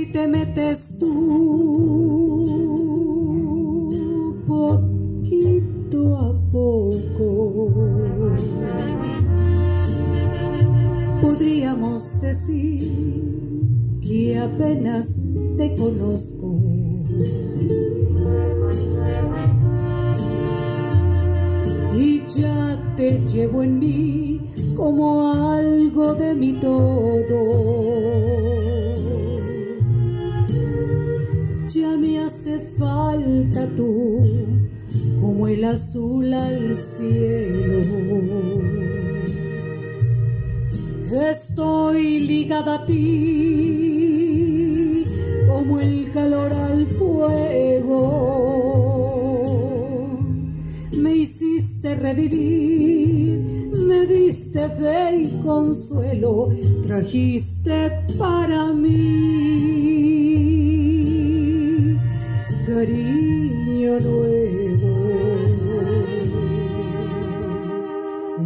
Así te metes tú, poquito a poco. Podríamos decir que apenas te conozco ya te llevo en mí como algo de mi todo. Falta tú como el azul al cielo. Estoy ligada a ti como el calor al fuego revivir, me diste fe y consuelo, trajiste para mí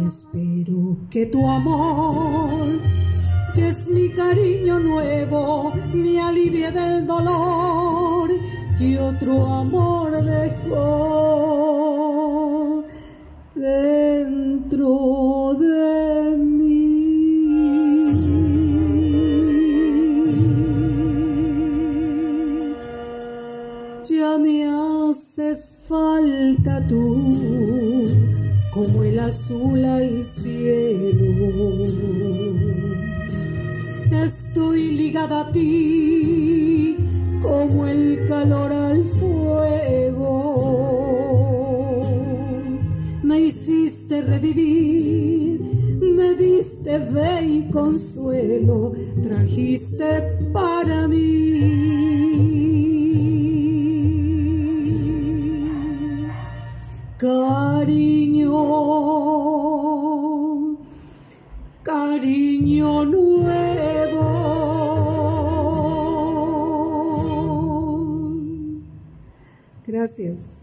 Espero que tu amor, es mi cariño nuevo, me alivie del dolor que otro amor dejó dentro de mí. Ya me haces falta tú, como el azul al cielo. Estoy ligada a ti, como el calor al fuego me hiciste revivir, me diste fe y consuelo, trajiste para mí. Cariño, cariño nuevo. Gracias.